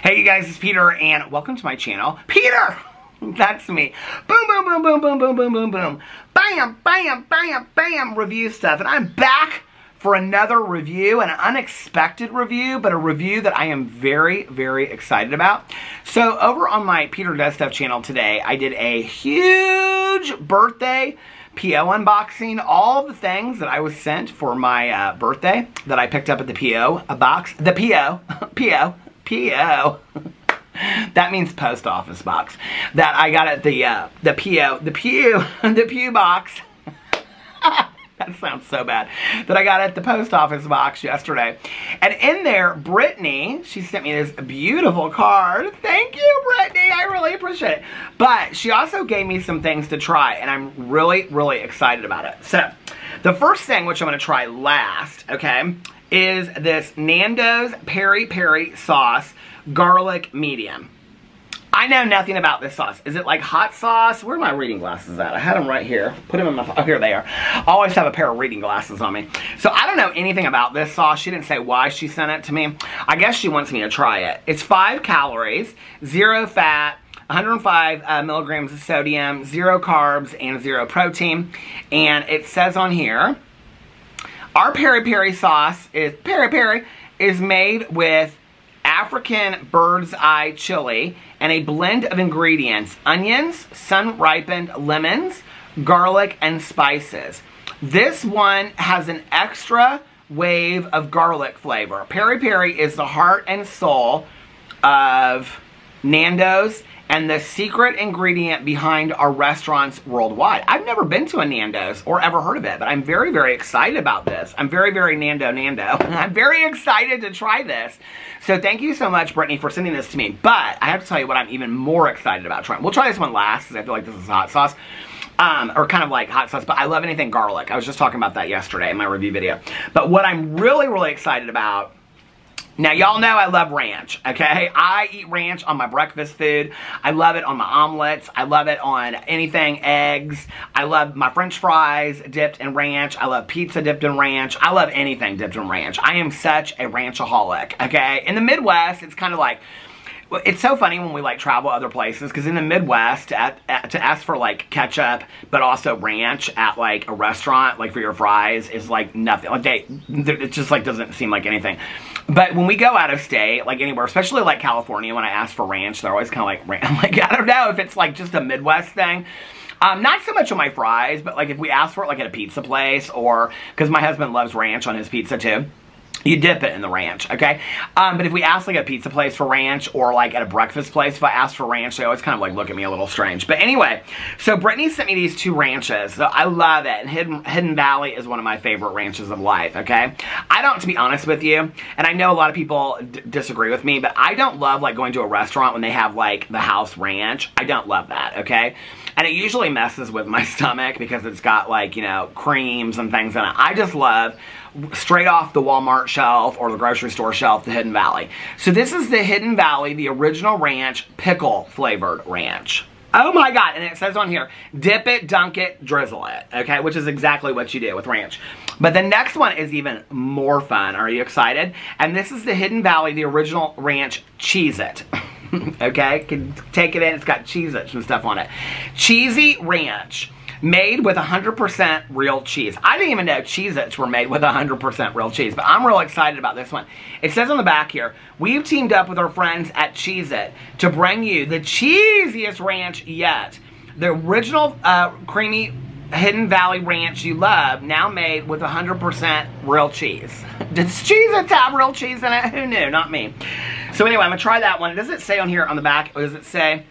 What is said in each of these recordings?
Hey you guys, it's Peter and welcome to my channel. Peter! That's me. Boom, boom, boom, boom, boom, boom, boom, boom, boom. Bam, bam, bam, bam, review stuff. And I'm back for another review, an unexpected review, but a review that I am very, very excited about. So over on my Peter Does Stuff channel today, I did a huge birthday PO unboxing, all the things that I was sent for my uh, birthday that I picked up at the PO a box, the PO, PO, PO. that means post office box that I got at the uh, the PO, the pew, the pew box. that sounds so bad. That I got at the post office box yesterday. And in there, Brittany, she sent me this beautiful card. Thank you, Brittany. I really appreciate it. But she also gave me some things to try, and I'm really, really excited about it. So, the first thing, which I'm going to try last, okay, is this Nando's Peri Peri sauce garlic medium. I know nothing about this sauce. Is it like hot sauce? Where are my reading glasses at? I had them right here. Put them in my, oh, here they are. I always have a pair of reading glasses on me. So I don't know anything about this sauce. She didn't say why she sent it to me. I guess she wants me to try it. It's five calories, zero fat, 105 uh, milligrams of sodium, zero carbs, and zero protein. And it says on here, our peri peri sauce is, peri peri, is made with African bird's eye chili and a blend of ingredients, onions, sun-ripened lemons, garlic, and spices. This one has an extra wave of garlic flavor. Peri Peri is the heart and soul of Nando's and the secret ingredient behind our restaurants worldwide. I've never been to a Nando's or ever heard of it, but I'm very, very excited about this. I'm very, very Nando Nando. I'm very excited to try this. So thank you so much, Brittany, for sending this to me. But I have to tell you what I'm even more excited about trying. We'll try this one last because I feel like this is hot sauce. Um, or kind of like hot sauce, but I love anything garlic. I was just talking about that yesterday in my review video. But what I'm really, really excited about now, y'all know I love ranch, okay? I eat ranch on my breakfast food. I love it on my omelets. I love it on anything, eggs. I love my french fries dipped in ranch. I love pizza dipped in ranch. I love anything dipped in ranch. I am such a ranchaholic, okay? In the Midwest, it's kind of like well, it's so funny when we like travel other places because in the Midwest, at, at, to ask for like ketchup but also ranch at like a restaurant, like for your fries, is like nothing. Like they, it just like doesn't seem like anything. But when we go out of state, like anywhere, especially like California, when I ask for ranch, they're always kind of like, like I don't know if it's like just a Midwest thing. Um, not so much on my fries, but like if we ask for it like at a pizza place or because my husband loves ranch on his pizza too you dip it in the ranch, okay? Um, but if we ask like a pizza place for ranch or like at a breakfast place, if I ask for ranch, they always kind of like look at me a little strange. But anyway, so Brittany sent me these two ranches. So I love it. And Hidden, Hidden Valley is one of my favorite ranches of life, okay? I don't, to be honest with you, and I know a lot of people disagree with me, but I don't love like going to a restaurant when they have like the house ranch. I don't love that, okay? And it usually messes with my stomach because it's got like, you know, creams and things in it. I just love straight off the Walmart shelf or the grocery store shelf, the Hidden Valley. So this is the Hidden Valley, the original ranch, pickle flavored ranch. Oh my god, and it says on here, dip it, dunk it, drizzle it, okay, which is exactly what you do with ranch. But the next one is even more fun. Are you excited? And this is the Hidden Valley, the original ranch Cheez-It. okay, can take it in, it's got Cheez-Its and stuff on it. Cheesy Ranch made with 100% real cheese. I didn't even know Cheez-Its were made with 100% real cheese, but I'm real excited about this one. It says on the back here, we've teamed up with our friends at Cheez-It to bring you the cheesiest ranch yet. The original uh, creamy Hidden Valley Ranch you love, now made with 100% real cheese. Does Cheez-Its have real cheese in it? Who knew? Not me. So anyway, I'm going to try that one. Does it say on here on the back, or does it say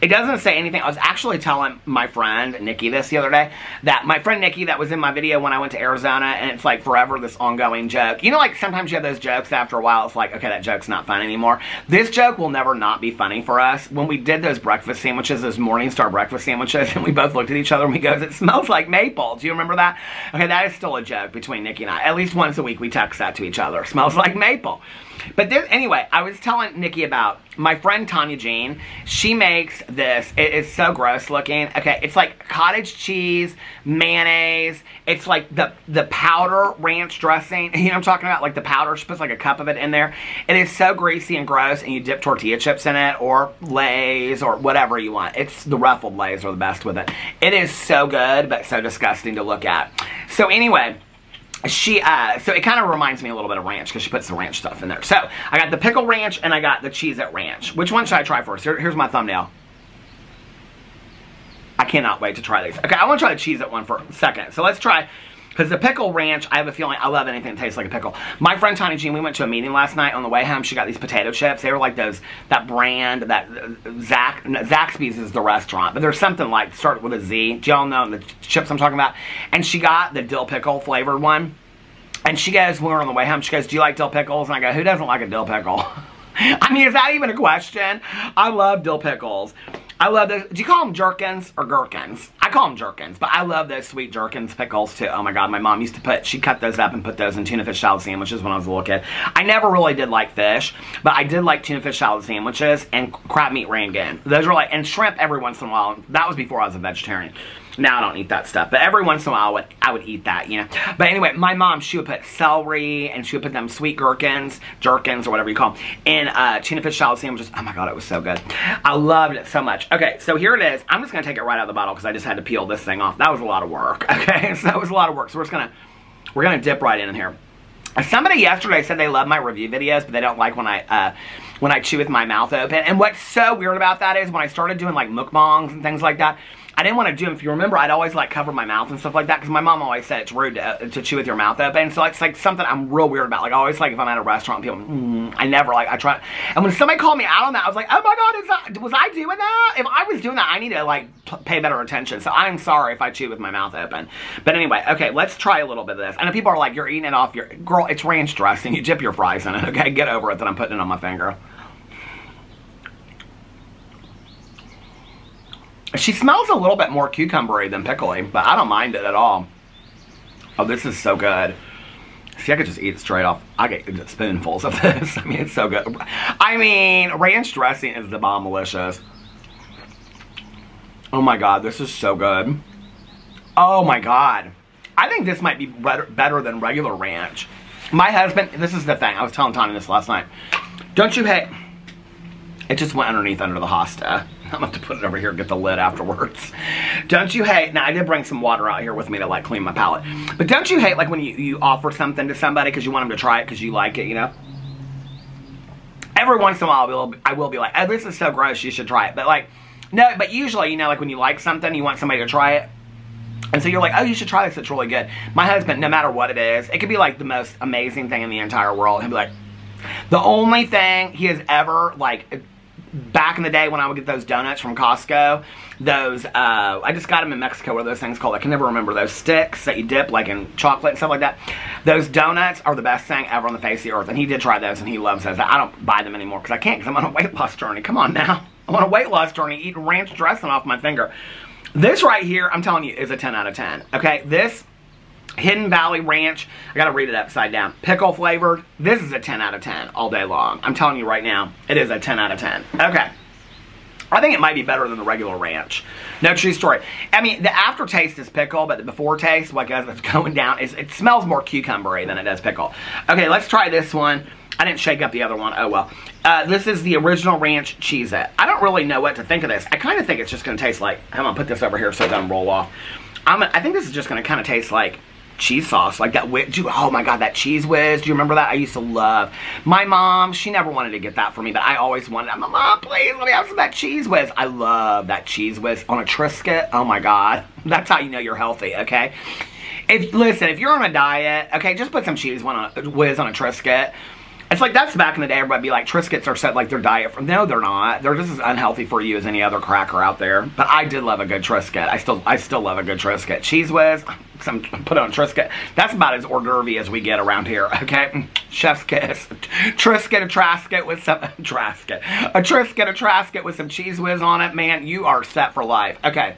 it doesn't say anything. I was actually telling my friend, Nikki, this the other day, that my friend Nikki that was in my video when I went to Arizona, and it's like forever this ongoing joke. You know, like sometimes you have those jokes after a while, it's like, okay, that joke's not fun anymore. This joke will never not be funny for us. When we did those breakfast sandwiches, those Morningstar breakfast sandwiches, and we both looked at each other and we goes, it smells like maple. Do you remember that? Okay, that is still a joke between Nikki and I. At least once a week we text that to each other. Smells like maple. But this, anyway, I was telling Nikki about my friend Tanya Jean. She makes this. It is so gross looking. Okay, it's like cottage cheese, mayonnaise. It's like the the powder ranch dressing. You know I'm talking about? Like the powder. She puts like a cup of it in there. It is so greasy and gross, and you dip tortilla chips in it or Lay's or whatever you want. It's the ruffled Lay's are the best with it. It is so good, but so disgusting to look at. So anyway she uh so it kind of reminds me a little bit of ranch because she puts the ranch stuff in there. So i got the pickle ranch and i got the Cheez-It ranch. Which one should i try first? Here, here's my thumbnail. I cannot wait to try these. Okay i want to try the Cheez-It one for a second. So let's try because the pickle ranch, I have a feeling I love anything that tastes like a pickle. My friend Tanya Jean, we went to a meeting last night on the way home. She got these potato chips. They were like those, that brand, that uh, Zach, Zaxby's is the restaurant, but there's something like, start with a Z. Do y'all know the chips I'm talking about? And she got the dill pickle flavored one. And she goes, when we were on the way home, she goes, do you like dill pickles? And I go, who doesn't like a dill pickle? I mean, is that even a question? I love dill pickles. I love those. Do you call them jerkins or gherkins? I call them jerkins, but I love those sweet jerkins pickles too. Oh my god, my mom used to put, she cut those up and put those in tuna fish salad sandwiches when I was a little kid. I never really did like fish, but I did like tuna fish salad sandwiches and crab meat rangoon. Those were like, and shrimp every once in a while. That was before I was a vegetarian. Now I don't eat that stuff, but every once in a while I would, I would eat that, you know. But anyway, my mom, she would put celery and she would put them sweet gherkins, jerkins or whatever you call them, in uh, tuna fish salad sandwiches. Oh my god, it was so good. I loved it so much. Okay, so here it is. I'm just going to take it right out of the bottle because I just had to peel this thing off. That was a lot of work, okay? So that was a lot of work. So we're just to, we're to dip right in here. Somebody yesterday said they love my review videos, but they don't like when I uh, when I chew with my mouth open. And what's so weird about that is when I started doing like mukbangs and things like that, I didn't want to do them. If you remember, I'd always like cover my mouth and stuff like that because my mom always said it's rude to, uh, to chew with your mouth open. So it's like something I'm real weird about. Like I always like if I'm at a restaurant, people, mm, I never like I try. And when somebody called me out on that, I was like, oh my god, that was I doing that? If I was doing that, I need to like pay better attention. So I'm sorry if I chew with my mouth open. But anyway, okay, let's try a little bit of this. And people are like, you're eating it off your girl, it's ranch dressing. You dip your fries in it. Okay, get over it that I'm putting it on my finger. She smells a little bit more cucumbery than pickly, but I don't mind it at all. Oh, this is so good. See, I could just eat it straight off. I get spoonfuls of this. I mean, it's so good. I mean, ranch dressing is the bomb delicious. Oh my god, this is so good. Oh my god. I think this might be better, better than regular ranch. My husband, this is the thing. I was telling Tony this last night. Don't you hate... It just went underneath under the hosta. I'm going to put it over here and get the lid afterwards. Don't you hate, now I did bring some water out here with me to like clean my palate. But don't you hate like when you, you offer something to somebody because you want them to try it because you like it, you know? Every once in a while I will, I will be like, oh, this is so gross, you should try it. But like, no, but usually, you know, like when you like something, you want somebody to try it. And so you're like, oh, you should try this, it's really good. My husband, no matter what it is, it could be like the most amazing thing in the entire world. He'll be like, the only thing he has ever, like, back in the day when I would get those donuts from Costco, those, uh, I just got them in Mexico, what are those things called? I can never remember. Those sticks that you dip like in chocolate and stuff like that. Those donuts are the best thing ever on the face of the earth. And he did try those and he loves those. I don't buy them anymore because I can't because I'm on a weight loss journey. Come on now. I'm on a weight loss journey eating ranch dressing off my finger. This right here, I'm telling you, is a 10 out of 10. Okay, this Hidden Valley Ranch. I gotta read it upside down. Pickle flavored. This is a 10 out of 10 all day long. I'm telling you right now, it is a 10 out of 10. Okay. I think it might be better than the regular ranch. No true story. I mean, the aftertaste is pickle, but the before taste, like as it's going down, is it smells more cucumbery than it does pickle. Okay, let's try this one. I didn't shake up the other one. Oh, well. Uh, this is the original ranch Cheez-It. I don't really know what to think of this. I kind of think it's just going to taste like... I'm going to put this over here so it doesn't roll off. I'm, I think this is just going to kind of taste like cheese sauce like that Whiz! oh my god that Cheez Whiz do you remember that? I used to love. My mom she never wanted to get that for me but i always wanted i'm like mom please let me have some that Cheez Whiz. I love that Cheez Whiz on a triscuit oh my god. That's how you know you're healthy okay? If listen if you're on a diet okay just put some Cheez Whiz on a triscuit it's like that's back in the day. Everybody be like Triscuits are set like their diet. From no, they're not. They're just as unhealthy for you as any other cracker out there. But I did love a good Triscuit. I still, I still love a good Triscuit. Cheez Whiz, some put on Triscuit. That's about as hors d'oeuvre as we get around here. Okay, chef's kiss. Triscuit, a Trasket with some Trasket, a Triscuit, a Trasket with some Cheez Whiz on it. Man, you are set for life. Okay.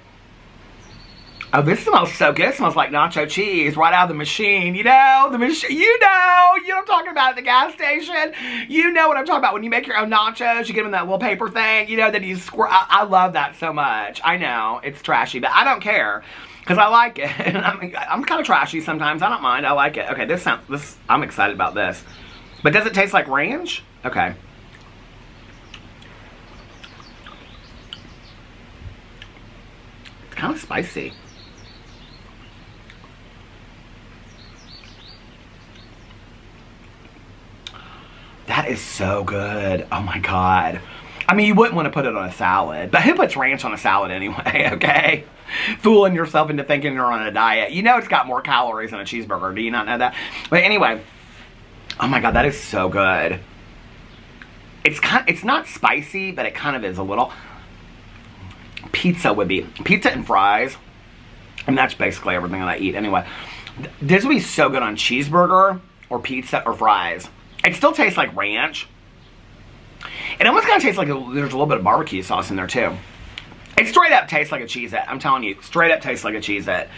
Oh, this smells so good. It smells like nacho cheese right out of the machine. You know, the machine, you know, you know I'm talking about at the gas station. You know what I'm talking about when you make your own nachos, you get them in that little paper thing, you know, that you squirt. I, I love that so much. I know, it's trashy, but I don't care because I like it. I'm, I'm kind of trashy sometimes. I don't mind. I like it. Okay, this sounds, this, I'm excited about this. But does it taste like ranch? Okay. It's kind of spicy. That is so good. Oh my God. I mean, you wouldn't want to put it on a salad, but who puts ranch on a salad anyway, okay? Fooling yourself into thinking you're on a diet. You know it's got more calories than a cheeseburger. Do you not know that? But anyway, oh my God, that is so good. It's kind it's not spicy, but it kind of is a little. Pizza would be, pizza and fries, and that's basically everything that I eat anyway. This would be so good on cheeseburger or pizza or fries. It still tastes like ranch. It almost kind of tastes like a, there's a little bit of barbecue sauce in there too. It straight up tastes like a Cheez-It. I'm telling you, straight up tastes like a Cheez-It.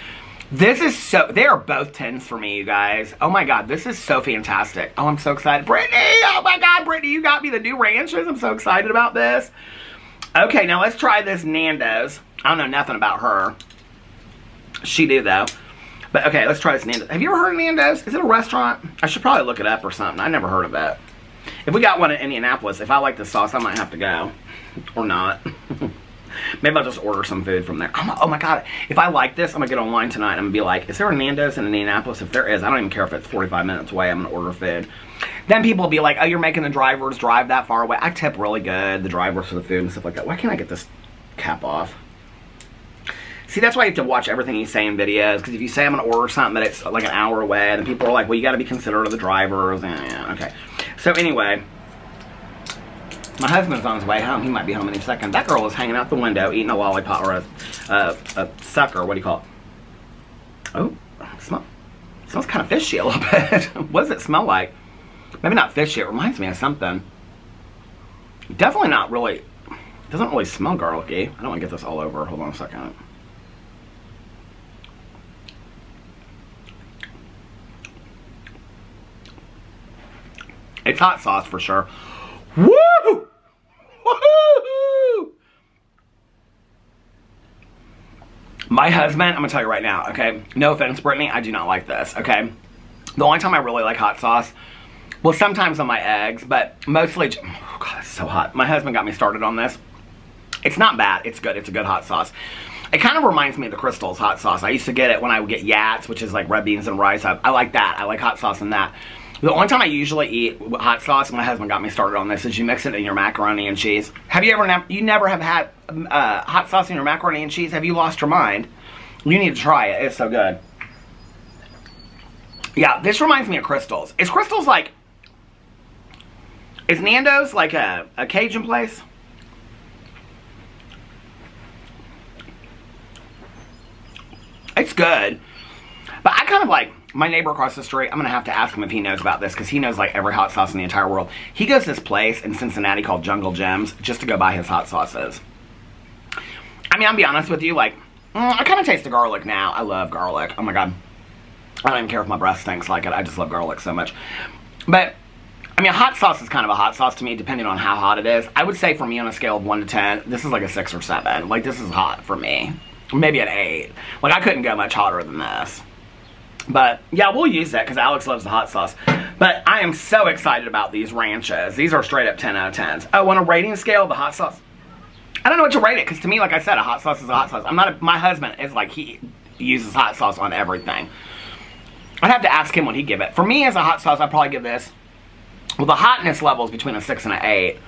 This is so, they are both 10s for me, you guys. Oh my God, this is so fantastic. Oh, I'm so excited. Brittany, oh my God, Brittany, you got me the new ranches. I'm so excited about this. Okay, now let's try this Nando's. I don't know nothing about her. She do though. But okay, let's try this Nando's. Have you ever heard of Nando's? Is it a restaurant? I should probably look it up or something. I never heard of it. If we got one in Indianapolis, if I like the sauce, I might have to go. Or not. Maybe I'll just order some food from there. I'm, oh my god, if I like this, I'm gonna get online tonight. I'm gonna be like, is there a Nando's in Indianapolis? If there is, I don't even care if it's 45 minutes away, I'm gonna order food. Then people will be like, oh, you're making the drivers drive that far away. I tip really good, the drivers for the food and stuff like that. Why can't I get this cap off? See, that's why you have to watch everything you say in videos, because if you say I'm going to order something that it's like an hour away, then people are like, well, you got to be considerate of the drivers. And, yeah, okay. So anyway, my husband's on his way home. He might be home any second. That girl is hanging out the window eating a lollipop or a, a, a sucker. What do you call it? Oh, smell, smells kind of fishy a little bit. what does it smell like? Maybe not fishy. It reminds me of something. Definitely not really. Doesn't really smell garlicky. I don't want to get this all over. Hold on a second. It's hot sauce for sure. Woo! My husband, I'm gonna tell you right now, okay? No offense, Brittany, I do not like this, okay? The only time I really like hot sauce, well, sometimes on my eggs, but mostly, oh God, it's so hot. My husband got me started on this. It's not bad, it's good, it's a good hot sauce. It kind of reminds me of the Crystals hot sauce. I used to get it when I would get Yats, which is like red beans and rice. I, I like that. I like hot sauce in that. The only time I usually eat hot sauce, my husband got me started on this, is you mix it in your macaroni and cheese. Have you ever, you never have had uh, hot sauce in your macaroni and cheese? Have you lost your mind? You need to try it. It's so good. Yeah, this reminds me of Crystals. Is Crystals like, is Nando's like a, a Cajun place? It's good. But I kind of like, my neighbor across the street, I'm going to have to ask him if he knows about this because he knows like every hot sauce in the entire world. He goes to this place in Cincinnati called Jungle Jim's just to go buy his hot sauces. I mean, I'll be honest with you, like, mm, I kind of taste the garlic now. I love garlic. Oh my god. I don't even care if my breath stinks like it. I just love garlic so much. But, I mean, a hot sauce is kind of a hot sauce to me depending on how hot it is. I would say for me on a scale of 1 to 10, this is like a 6 or 7. Like, this is hot for me. Maybe an 8. Like, I couldn't go much hotter than this. But yeah, we'll use that because Alex loves the hot sauce. But I am so excited about these ranches. These are straight up 10 out of 10s. Oh, on a rating scale, the hot sauce. I don't know what to rate it because to me, like I said, a hot sauce is a hot sauce. I'm not, a, my husband is like, he uses hot sauce on everything. I'd have to ask him what he'd give it. For me as a hot sauce, I'd probably give this, well, the hotness level is between a 6 and an 8.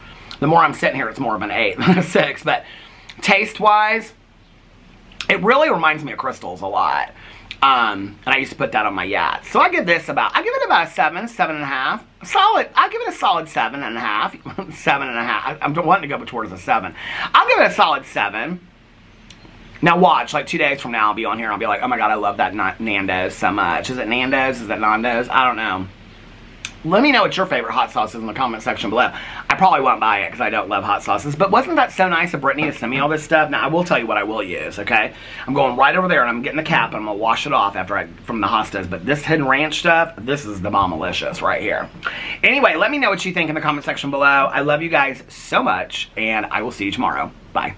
The more I'm sitting here, it's more of an 8 than a 6. But taste-wise, it really reminds me of Crystals a lot. Um, and I used to put that on my yacht. So I give this about, I give it about a seven, seven and a half. Solid, I give it a solid seven and a half, seven and a half. I'm wanting to go towards a seven. I'll give it a solid seven. Now watch, like two days from now, I'll be on here and I'll be like, oh my god, I love that Nando's so much. Is it Nando's? Is it Nando's? I don't know. Let me know what your favorite hot sauce is in the comment section below. I probably won't buy it because I don't love hot sauces, but wasn't that so nice of Brittany to send me all this stuff? Now, I will tell you what I will use, okay? I'm going right over there and I'm getting the cap and I'm going to wash it off after I, from the Hostas, but this Hidden Ranch stuff, this is the Mamalicious right here. Anyway, let me know what you think in the comment section below. I love you guys so much, and I will see you tomorrow. Bye.